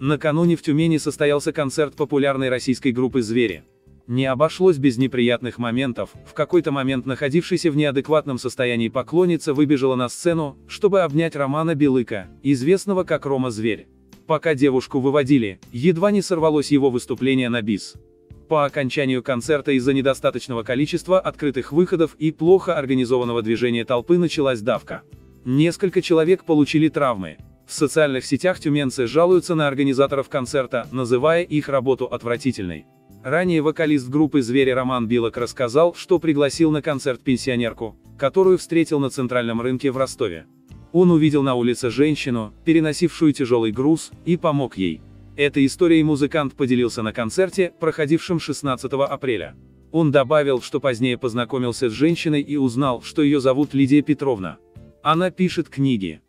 Накануне в Тюмени состоялся концерт популярной российской группы «Звери». Не обошлось без неприятных моментов, в какой-то момент находившийся в неадекватном состоянии поклонница выбежала на сцену, чтобы обнять Романа Белыка, известного как Рома Зверь. Пока девушку выводили, едва не сорвалось его выступление на бис. По окончанию концерта из-за недостаточного количества открытых выходов и плохо организованного движения толпы началась давка. Несколько человек получили травмы. В социальных сетях тюменцы жалуются на организаторов концерта, называя их работу отвратительной. Ранее вокалист группы «Звери» Роман Билок рассказал, что пригласил на концерт пенсионерку, которую встретил на центральном рынке в Ростове. Он увидел на улице женщину, переносившую тяжелый груз, и помог ей. Этой историей музыкант поделился на концерте, проходившем 16 апреля. Он добавил, что позднее познакомился с женщиной и узнал, что ее зовут Лидия Петровна. Она пишет книги.